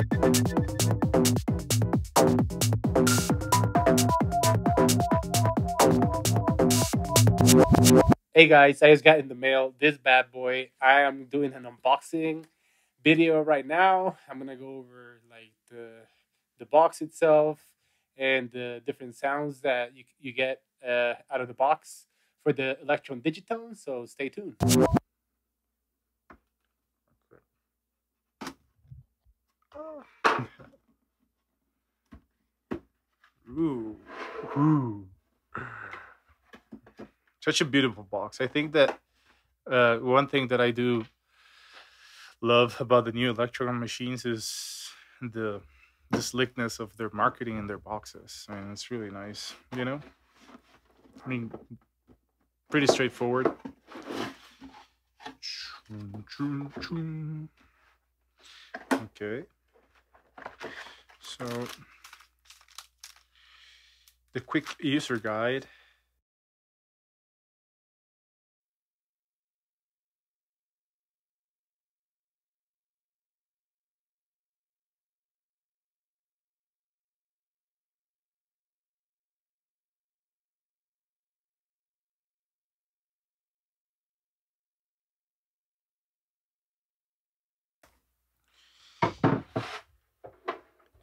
Hey guys, I just got in the mail this bad boy. I am doing an unboxing video right now. I'm gonna go over like the the box itself and the different sounds that you you get uh, out of the box for the Elektron Digitone. So stay tuned. Ooh, ooh. Such a beautiful box. I think that uh, one thing that I do love about the new Elektron machines is the the slickness of their marketing in their boxes. and it's really nice, you know. I mean, pretty straightforward. Okay. So the quick user guide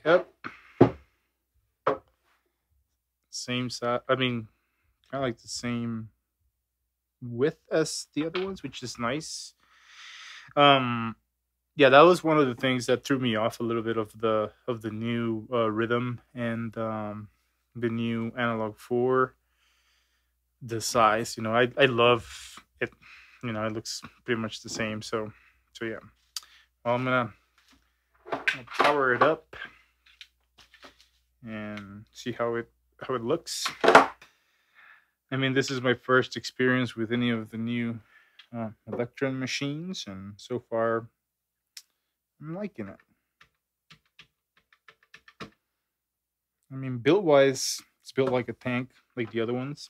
Yep. Same size. I mean, kind of like the same width as the other ones, which is nice. Um, yeah, that was one of the things that threw me off a little bit of the of the new uh, Rytm and um, the new analog four. The size, you know, I I love it. You know, it looks pretty much the same. So, so yeah. Well, I'm gonna I'll power it up and see how it how it looks. I mean, this is my first experience with any of the new uh, Elektron machines, and so far, I'm liking it. I mean, build-wise, it's built like a tank, like the other ones.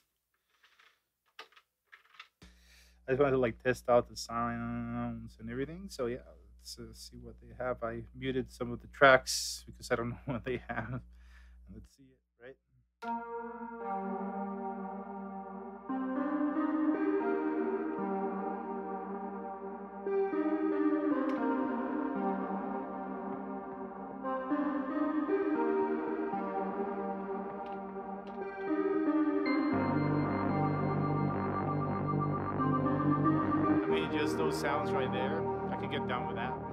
I just wanted to like test out the sounds and everything. So yeah, let's uh, see what they have. I muted some of the tracks because I don't know what they have. Let's see it, right? I mean, just those sounds right there. I could get down with that